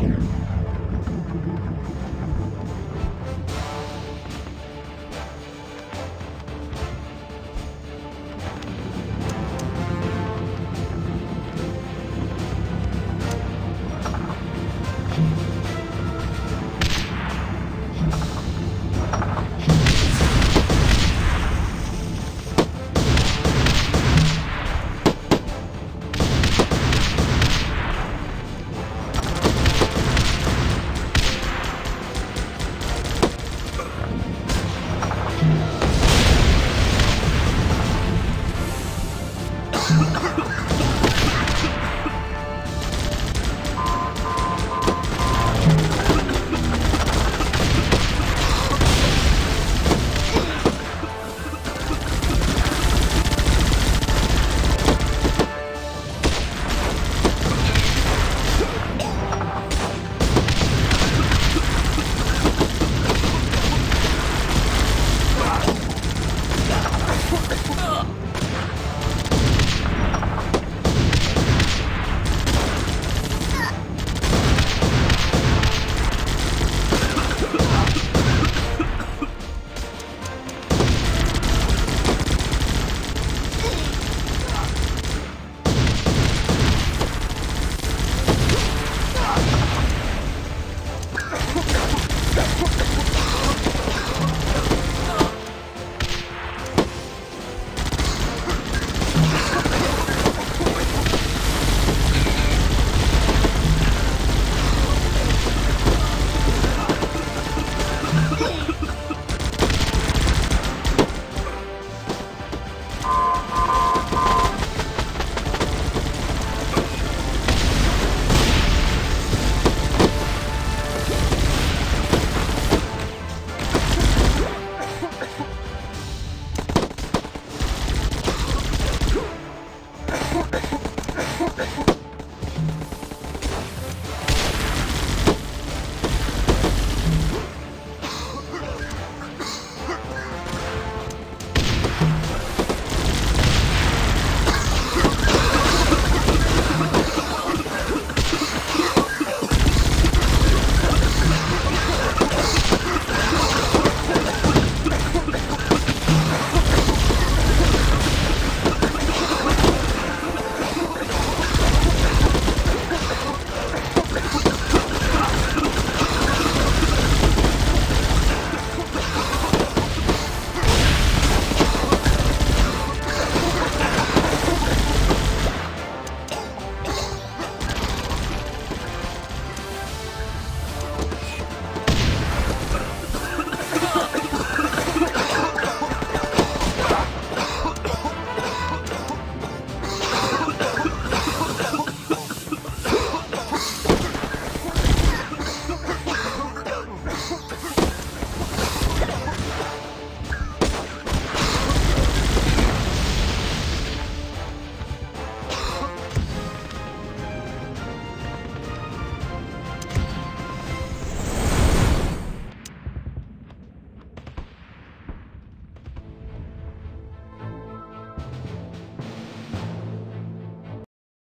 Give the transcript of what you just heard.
Yeah. Ha ha ha!